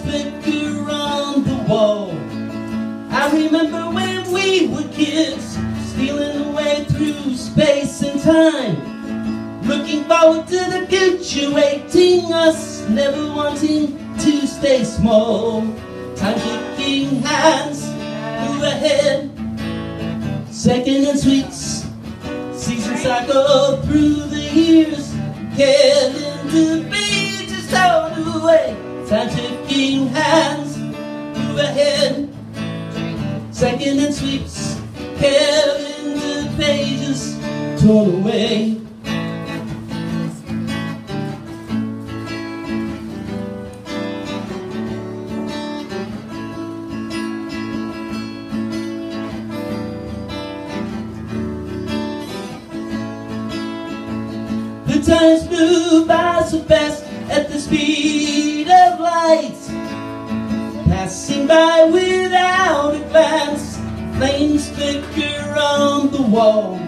flicker on the wall. I remember when we were kids, stealing away through space and time. Looking forward to the future, waiting us, never wanting to stay small. Time kicking hands, move ahead. Second and sweets, seasons cycle through the years. Get into be just thrown away. Time kicking Second and sweets, head into pages torn away. The times flew by so fast at the speed of light Passing by wall